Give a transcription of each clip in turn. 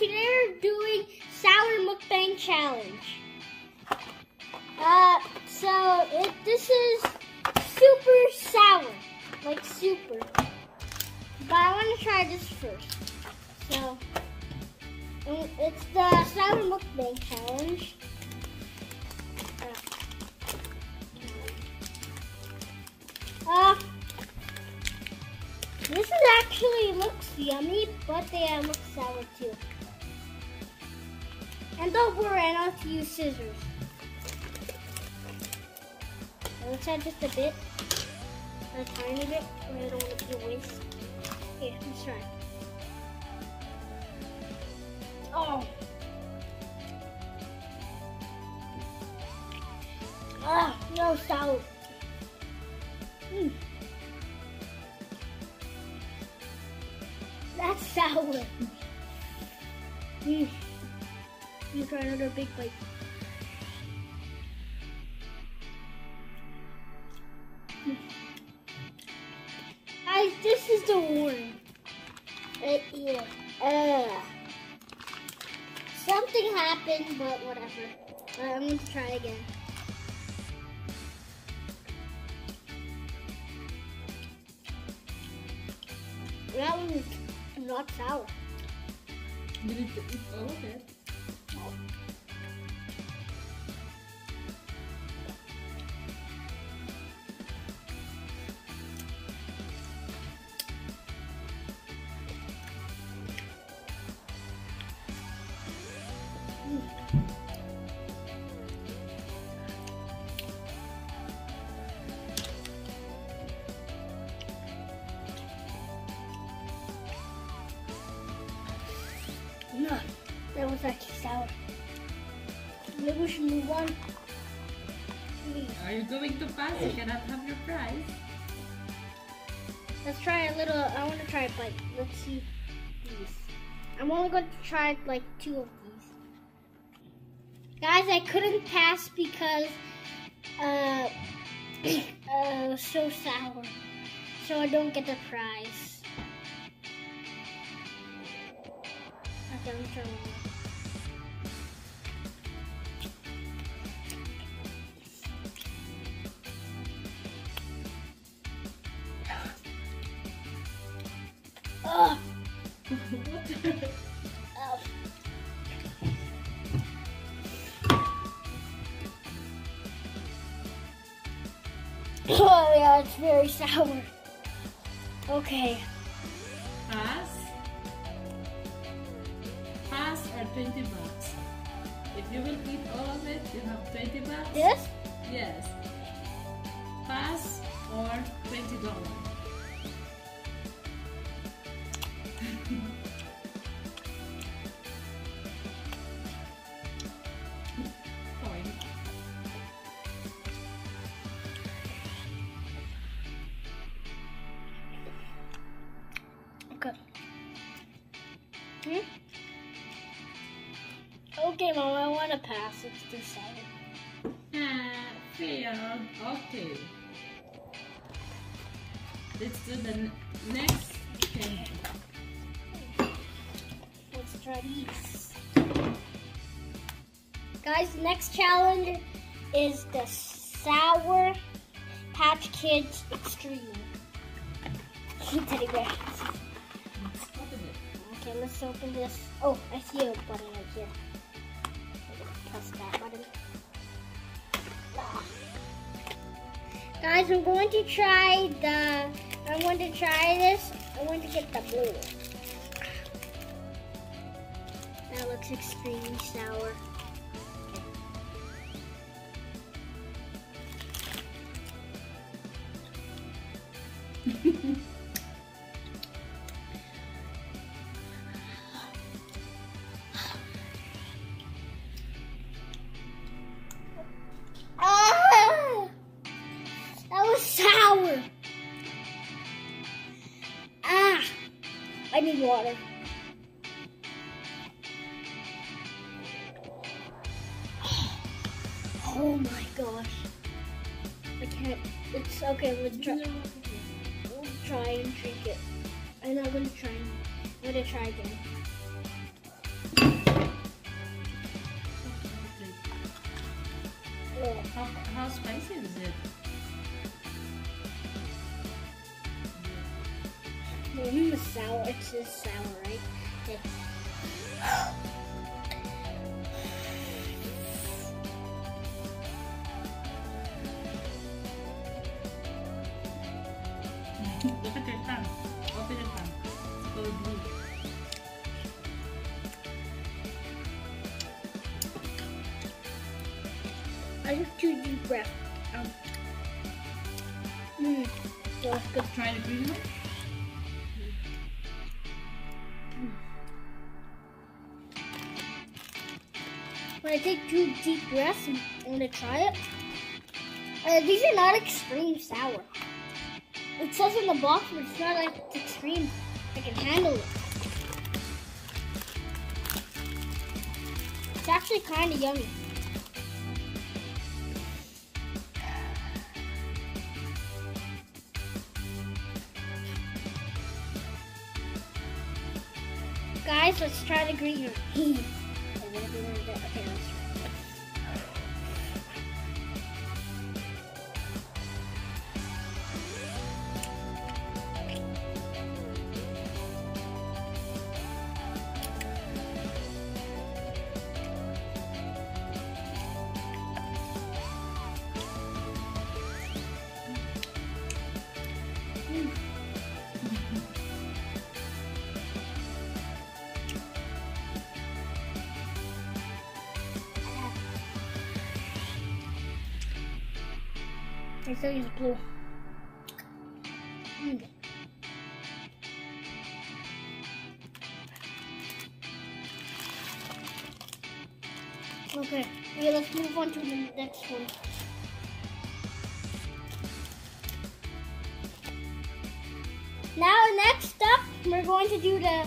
today we're doing sour mukbang challenge. Uh, so it, this is super sour, like super. But I want to try this first. So it's the sour mukbang challenge. Uh, this is actually looks yummy, but they uh, look sour too. And don't worry, I know how to use scissors. Let's add just a bit, a tiny bit, I don't want it to waste. Here, let's try. Oh. Ah, no sour. Mm. That's sour. Mm. Me try another big bite. Guys, this is the one. Right here. Uh, something happened, but whatever. Uh, I'm to try again. That one is not sour. You need to on. Please. Are you going to pass? You cannot have your prize. Let's try a little. I want to try a bite. Let's see these. I'm only going to try like two of these. Guys, I couldn't pass because uh, uh, it was so sour. So I don't get the prize. Okay, let me try one more. Oh. Yeah, it's very sour. Okay. Pass. Pass or 20 bucks. If you will eat all of it, you have 20 bucks. Yes? Yes. Pass or $20. Okay, Mom, I want to pass. It's decided. Ah, failed. Okay. Let's do the next thing. Let's try these. Guys, next challenge is the Sour Patch Kids Extreme. Teddy bear. Let's open it. Okay, let's open this. Oh, I see a button right here. Press that button. Guys, I'm going to try the. I'm going to try this. I want to get the blue. That looks extremely sour. I need water. Oh my gosh. I can't. It's okay, let's try. We'll try and drink it. I'm not gonna try. I'm gonna try again. How, how spicy is it? It's sour. It's just sour, right? Okay. Look at your tongue. Open your tongue. So blue. I took two deep breaths. Um. Mm, that's good. Try the green I take two deep breaths, and I'm gonna try it. Uh, these are not extreme sour. It says in the box, but it's not like extreme. I can handle it. It's actually kind of yummy. Guys, let's try the green one. And then everyone I think it's blue. Okay, okay, let's move on to the next one. Now, next up, we're going to do the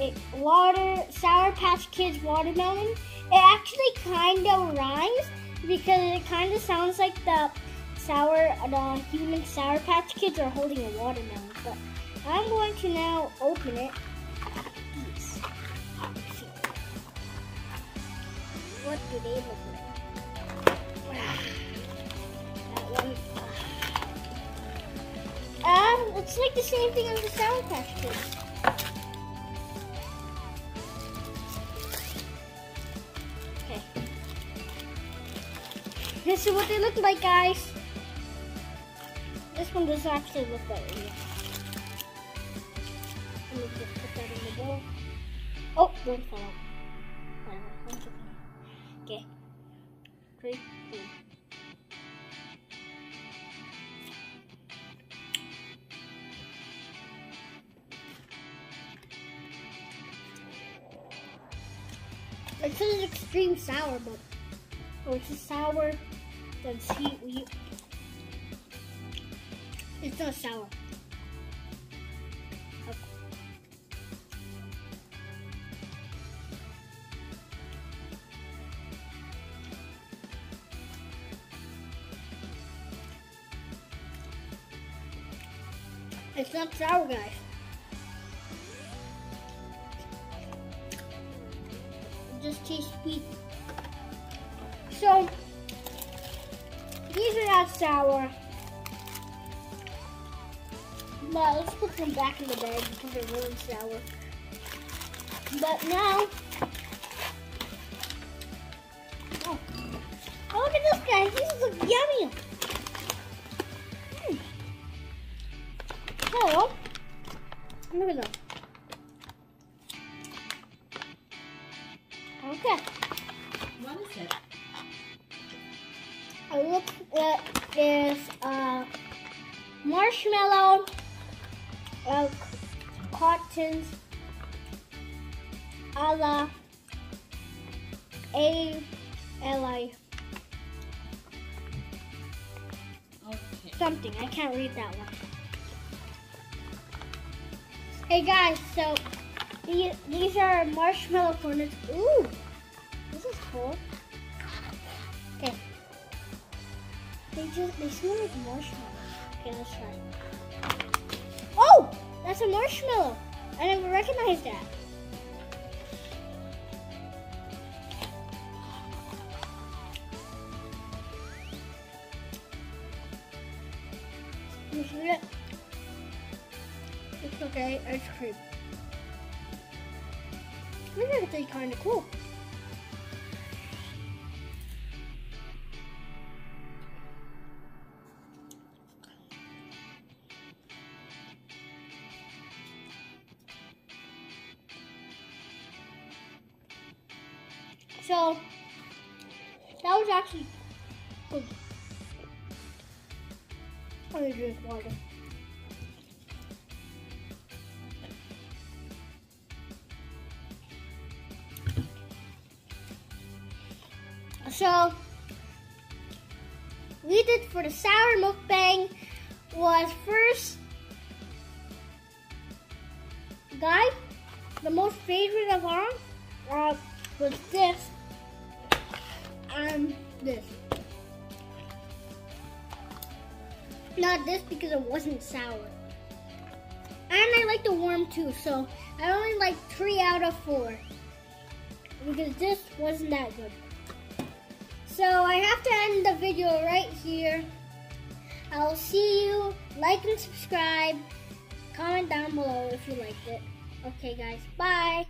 eh, water Sour Patch Kids watermelon. It actually kind of rhymes because it kind of sounds like the sour, the human Sour Patch Kids are holding a watermelon. But I'm going to now open it. What do they look like? That one. Um, it's like the same thing as the Sour Patch Kids. Okay. This is what they look like, guys. This one doesn't actually look like it. Let me just put that in the bowl. Oh, don't fall out. Whatever. Okay. Three, two. It says extreme sour, but oh, it's sour that's heat. It's not sour. Okay. It's not sour, guys. It just tastes sweet. So, these are not sour. But let's put them back in the bag because they're really sour. But now, oh, oh look at this guy. These look yummy. Mm. Hello. Look at them. Okay. What is it? I look at is uh, marshmallow, uh, cottons, a la A L I Okay. something. I can't read that one. Hey guys, so these, these are marshmallow cornets. Ooh, this is cool. Okay. They just they smell like marshmallow. Okay, let's try. That's a marshmallow. I never recognized that. It's okay, ice cream. This is actually kind of cool. So that was actually good. Let me drink water. So we did for the sour mukbang was first guy the most favorite of all uh, was this and this. Not this because it wasn't sour. And I like the warm too, so I only like three out of four. Because this wasn't that good. So I have to end the video right here. I'll see you. Like and subscribe. Comment down below if you liked it. Okay guys, bye.